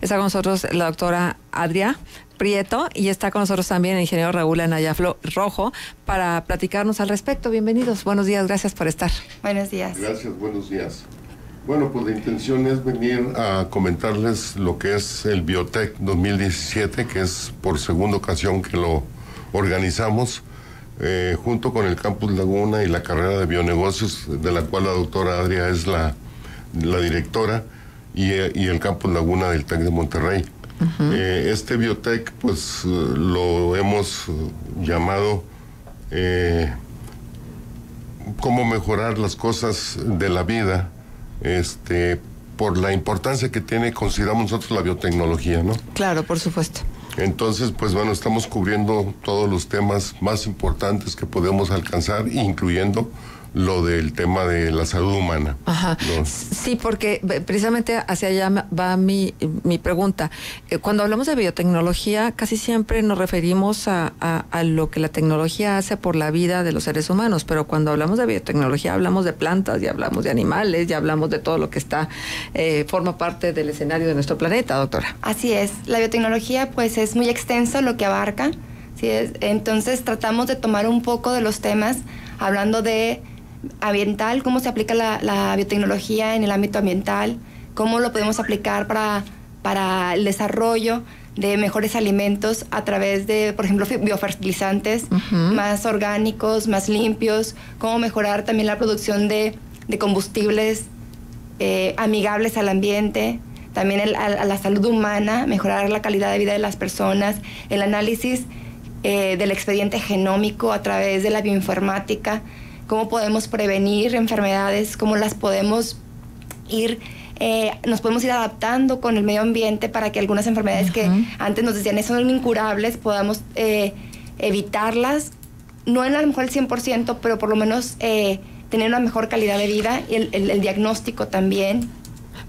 Está con nosotros la doctora Adria Prieto y está con nosotros también el ingeniero Raúl Anayaflo Rojo para platicarnos al respecto. Bienvenidos, buenos días, gracias por estar. Buenos días. Gracias, buenos días. Bueno, pues la intención es venir a comentarles lo que es el Biotech 2017, que es por segunda ocasión que lo organizamos, eh, junto con el Campus Laguna y la carrera de bionegocios, de la cual la doctora Adria es la, la directora, y, y, el Campus Laguna del TEC de Monterrey. eh, este Biotech, pues lo hemos llamado eh, cómo mejorar las cosas de la vida este, por la importancia que tiene, consideramos nosotros la biotecnología, ¿no? Claro, por supuesto. Entonces, pues bueno, estamos cubriendo todos los temas más importantes que podemos alcanzar, incluyendo lo del tema de la salud humana. Ajá. Los... Sí, porque precisamente hacia allá va mi, mi pregunta. Cuando hablamos de biotecnología, casi siempre nos referimos a, a, a, lo que la tecnología hace por la vida de los seres humanos, pero cuando hablamos de biotecnología hablamos de plantas, y hablamos de animales, y hablamos de todo lo que está, eh, forma parte del escenario de nuestro planeta, doctora. Así es. La biotecnología pues es muy extenso lo que abarca. ¿sí? Entonces tratamos de tomar un poco de los temas hablando de ambiental, cómo se aplica la, la, biotecnología en el ámbito ambiental, cómo lo podemos aplicar para, para el desarrollo de mejores alimentos a través de, por ejemplo, biofertilizantes uh -huh. más orgánicos, más limpios, cómo mejorar también la producción de, de combustibles eh, amigables al ambiente, también el, a, a, la salud humana, mejorar la calidad de vida de las personas, el análisis eh, del expediente genómico a través de la bioinformática, cómo podemos prevenir enfermedades, cómo las podemos ir, eh, nos podemos ir adaptando con el medio ambiente para que algunas enfermedades uh -huh. que antes nos decían son incurables, podamos eh, evitarlas, no en a lo mejor el 100%, pero por lo menos eh, tener una mejor calidad de vida y el, el, el diagnóstico también.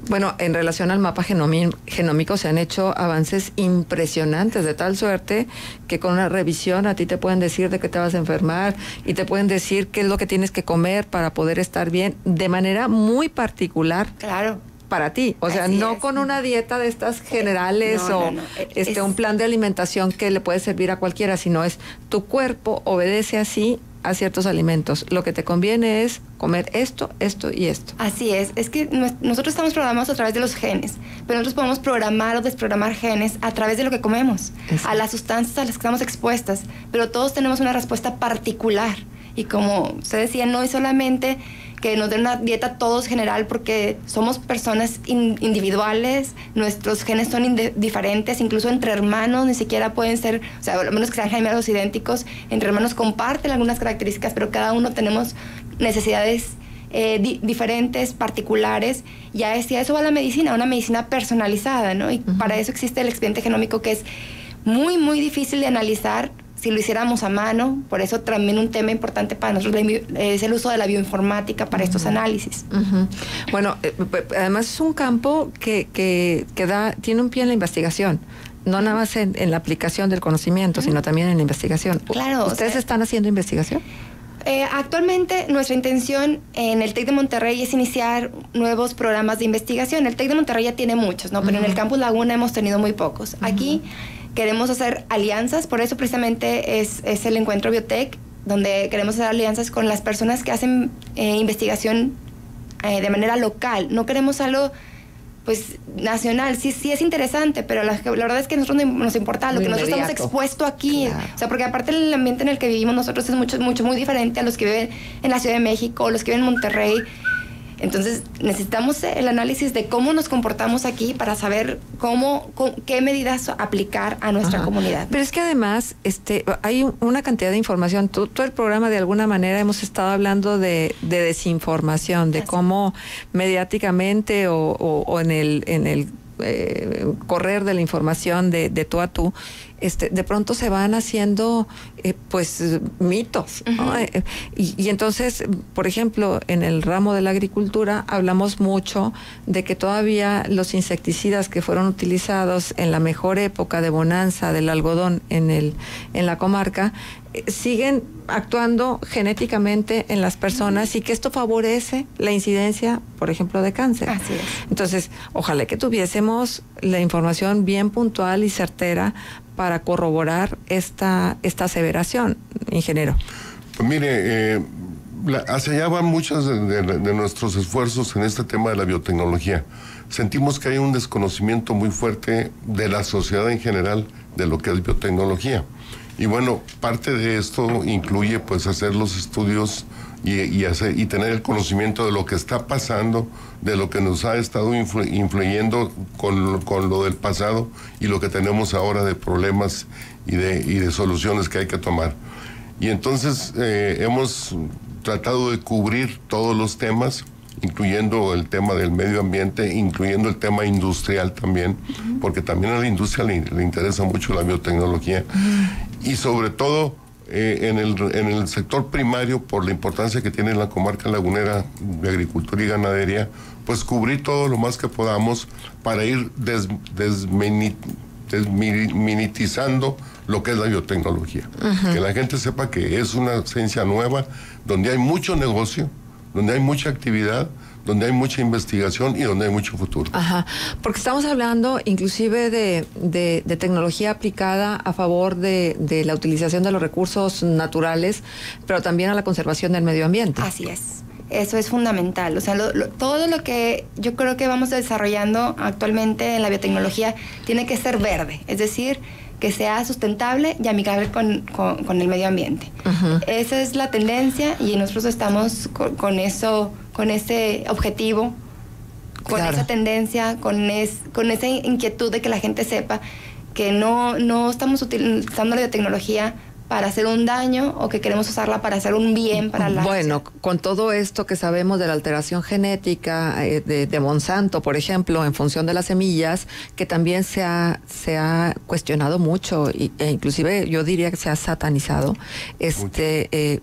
Bueno, en relación al mapa genómico se han hecho avances impresionantes de tal suerte que con una revisión a ti te pueden decir de qué te vas a enfermar y te pueden decir qué es lo que tienes que comer para poder estar bien de manera muy particular. Claro para ti, o sea, Así no es. con una dieta de estas generales no, o no, no. este es... un plan de alimentación que le puede servir a cualquiera, sino es tu cuerpo obedece así a ciertos alimentos. Lo que te conviene es comer esto, esto y esto. Así es. Es que nosotros estamos programados a través de los genes, pero nosotros podemos programar o desprogramar genes a través de lo que comemos, a las sustancias a las que estamos expuestas, pero todos tenemos una respuesta particular. Y como usted decía, no es solamente que nos den una dieta todos general porque somos personas in individuales, nuestros genes son diferentes, incluso entre hermanos ni siquiera pueden ser, o sea, a menos que sean gemelos idénticos, entre hermanos comparten algunas características, pero cada uno tenemos necesidades eh, di diferentes, particulares, y a eso va la medicina, una medicina personalizada, ¿no? Y uh -huh. para eso existe el expediente genómico que es muy, muy difícil de analizar si lo hiciéramos a mano, por eso también un tema importante para nosotros es el uso de la bioinformática para uh -huh. estos análisis. Uh -huh. Bueno, eh, además es un campo que, que, que da, tiene un pie en la investigación no nada más en, en la aplicación del conocimiento, uh -huh. sino también en la investigación. Claro. ¿Ustedes o sea, están haciendo investigación? Eh, actualmente nuestra intención en el TEC de Monterrey es iniciar nuevos programas de investigación. El TEC de Monterrey ya tiene muchos, ¿no? Pero en el Campus Laguna hemos tenido muy pocos. Aquí queremos hacer alianzas, por eso precisamente es, es el encuentro Biotech, donde queremos hacer alianzas con las personas que hacen eh, investigación eh, de manera local. No queremos algo pues nacional, sí, sí es interesante, pero la, la verdad es que a nosotros nos importa lo que nosotros estamos expuestos aquí. Claro. O sea, porque aparte el ambiente en el que vivimos nosotros es mucho, mucho, muy diferente a los que viven en la Ciudad de México, los que viven en Monterrey. Entonces necesitamos el análisis de cómo nos comportamos aquí para saber cómo, cómo qué medidas aplicar a nuestra Ajá. comunidad. Pero es que además este, hay una cantidad de información. Todo, todo el programa de alguna manera hemos estado hablando de, de desinformación, de Así. cómo mediáticamente o, o, o en el, en el eh, correr de la información de, de tú a tú, este, de pronto se van haciendo eh, pues mitos. Uh -huh. ¿no? eh, y, y, entonces, por ejemplo, en el ramo de la agricultura hablamos mucho de que todavía los insecticidas que fueron utilizados en la mejor época de bonanza del algodón en, el, en la comarca eh, siguen actuando genéticamente en las personas y que esto favorece la incidencia, por ejemplo, de cáncer. Así es. Entonces, ojalá que tuviésemos la información bien puntual y certera para corroborar esta, esta aseveración, ingeniero. Pues mire, eh, hacia allá van muchos de, nuestros esfuerzos en este tema de la biotecnología. Sentimos que hay un desconocimiento muy fuerte de la sociedad en general de lo que es biotecnología. Y bueno, parte de esto incluye pues hacer los estudios y, hacer, y tener el conocimiento de lo que está pasando, de lo que nos ha estado influyendo con, con, lo del pasado y lo que tenemos ahora de problemas y de, y de soluciones que hay que tomar. Y entonces eh, hemos tratado de cubrir todos los temas, incluyendo el tema del medio ambiente, incluyendo el tema industrial también, porque también a la industria le, interesa mucho la biotecnología. Y sobre todo eh, en, el, en el sector primario, por la importancia que tiene la comarca lagunera de agricultura y ganadería, pues cubrir todo lo más que podamos para ir desminitizando lo que es la biotecnología. Que la gente sepa que es una ciencia nueva, donde hay mucho negocio, donde hay mucha actividad, donde hay mucha investigación y donde hay mucho futuro. Ajá, porque estamos hablando inclusive de, tecnología aplicada a favor de, la utilización de los recursos naturales, pero también a la conservación del medio ambiente. Así es. Eso es fundamental. O sea, todo lo que yo creo que vamos desarrollando actualmente en la biotecnología tiene que ser verde. Es decir, que sea sustentable y amigable con, el medio ambiente. Esa es la tendencia y nosotros estamos con, eso, con ese objetivo, con esa tendencia, con, con esa inquietud de que la gente sepa que no, no estamos utilizando la biotecnología para hacer un daño o que queremos usarla para hacer un bien para la Bueno, con todo esto que sabemos de la alteración genética eh, de, Monsanto, por ejemplo, en función de las semillas, que también se ha, se ha cuestionado mucho e inclusive yo diría que se ha satanizado, este, eh,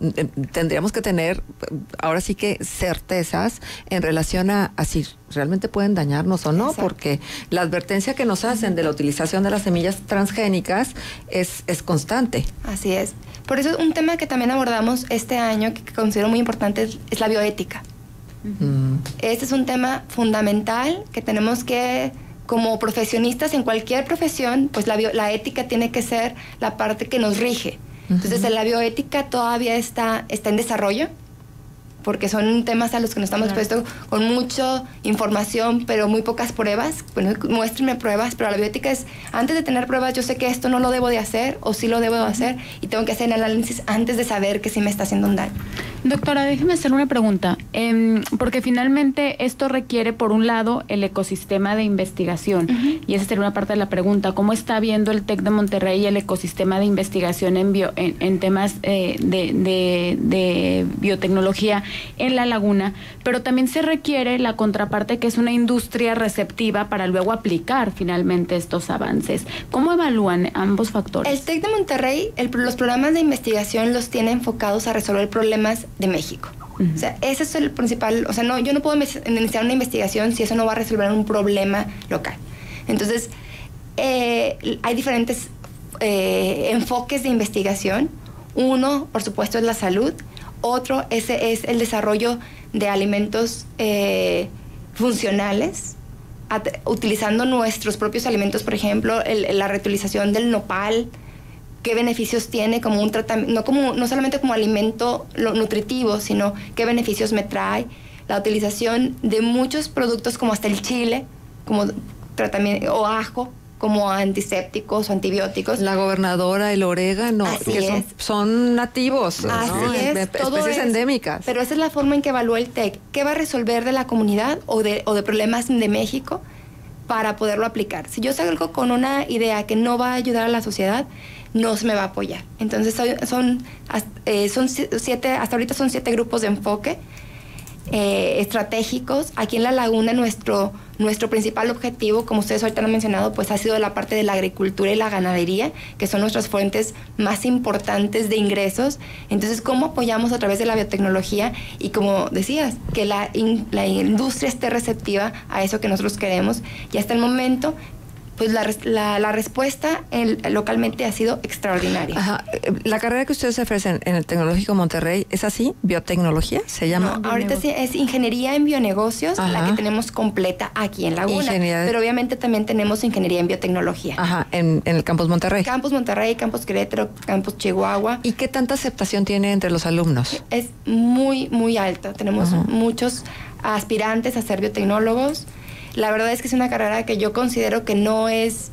tendríamos que tener ahora sí que certezas en relación a, a si realmente pueden dañarnos o no, porque la advertencia que nos hacen de la utilización de las semillas transgénicas es, es constante. Así es. Por eso un tema que también abordamos este año, que considero muy importante, es la bioética. Este es un tema fundamental que tenemos que, como profesionistas en cualquier profesión, pues la, la ética tiene que ser la parte que nos rige. Entonces, la bioética todavía está, está en desarrollo porque son temas a los que nos estamos expuestos con mucha información, pero muy pocas pruebas. Bueno, muéstrenme pruebas, pero la bioética es, antes de tener pruebas, yo sé que esto no lo debo de hacer o sí lo debo de hacer y tengo que hacer el análisis antes de saber que sí me está haciendo un daño. Doctora, déjeme hacer una pregunta, em, porque finalmente esto requiere, por un lado, el ecosistema de investigación, y esa sería una parte de la pregunta, ¿cómo está viendo el TEC de Monterrey el ecosistema de investigación en, en, temas eh, de, de, biotecnología en la laguna? Pero también se requiere la contraparte, que es una industria receptiva para luego aplicar finalmente estos avances. ¿Cómo evalúan ambos factores? El TEC de Monterrey, los programas de investigación los tiene enfocados a resolver problemas de México. O sea, ese es el principal, o sea, no, yo no puedo iniciar una investigación si eso no va a resolver un problema local. Entonces, eh, hay diferentes eh, enfoques de investigación. Uno, por supuesto, es la salud. Otro ese es el desarrollo de alimentos eh, funcionales, utilizando nuestros propios alimentos, por ejemplo, la reutilización del nopal, qué beneficios tiene como un tratamiento, no, no solamente como alimento nutritivo, sino qué beneficios me trae. La utilización de muchos productos como hasta el chile, como tratamiento, o ajo, como antisépticos o antibióticos. La gobernadora, el orégano, que son, nativos, Así es, especies endémicas. Pero esa es la forma en que evalúa el TEC. ¿Qué va a resolver de la comunidad o de, o de problemas de México para poderlo aplicar? Si yo salgo con una idea que no va a ayudar a la sociedad, no se me va a apoyar. Entonces son, eh, son siete, hasta ahorita son siete grupos de enfoque eh, estratégicos. Aquí en La Laguna nuestro, nuestro principal objetivo, como ustedes ahorita han mencionado, pues ha sido la parte de la agricultura y la ganadería, que son nuestras fuentes más importantes de ingresos. Entonces, ¿cómo apoyamos a través de la biotecnología? Y como decías, que la, la industria esté receptiva a eso que nosotros queremos. Y hasta el momento pues la, la, la respuesta en- localmente ha sido extraordinaria. Ajá. La carrera que ustedes ofrecen en el Tecnológico Monterrey es así, biotecnología, se llama. No, ahorita sí es ingeniería en bionegocios, la que tenemos completa aquí en Laguna. Ingeniería Pero obviamente también tenemos ingeniería en biotecnología. Ajá, en, en el campus Monterrey. Campus Monterrey, Campus Querétaro, Campus Chihuahua. ¿Y qué tanta aceptación tiene entre los alumnos? Es muy, muy alto. Tenemos Ajá. muchos aspirantes a ser biotecnólogos. La verdad es que es una carrera que yo considero que no es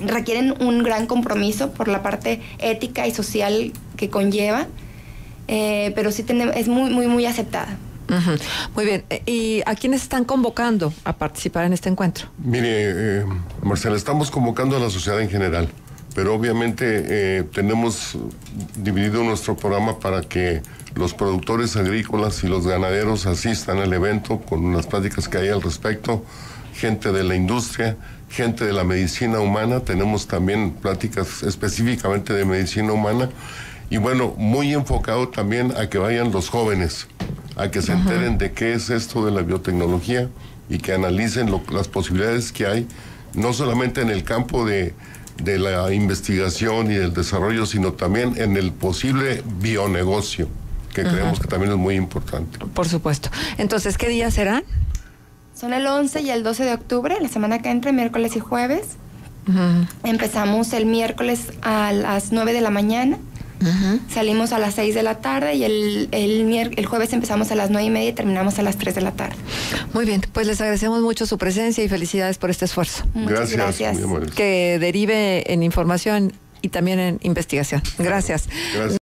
requieren un gran compromiso por la parte ética y social que conlleva, eh, pero sí tenemos, es muy, muy, muy aceptada. Muy bien. Eh, ¿Y a quiénes están convocando a participar en este encuentro? Mire, eh, Marcela, estamos convocando a la sociedad en general, pero obviamente eh, tenemos dividido nuestro programa para que los productores agrícolas y los ganaderos asistan al evento con las pláticas que hay al respecto, gente de la industria, gente de la medicina humana, tenemos también pláticas específicamente de medicina humana. Y bueno, muy enfocado también a que vayan los jóvenes, a que se enteren de qué es esto de la biotecnología y que analicen lo- las posibilidades que hay, no solamente en el campo de, de la investigación y del desarrollo, sino también en el posible bionegocio, que creemos que también es muy importante. Por supuesto. Entonces, ¿qué días serán? Son el 11 y el 12 de octubre, la semana que entra, miércoles y jueves. Empezamos el miércoles a las 9 de la mañana. Salimos a las 6 de la tarde y el, el, el jueves empezamos a las 9 y media y terminamos a las 3 de la tarde. Muy bien, pues les agradecemos mucho su presencia y felicidades por este esfuerzo. Muchas gracias. amables. Que derive en información y también en investigación. Gracias. Gracias.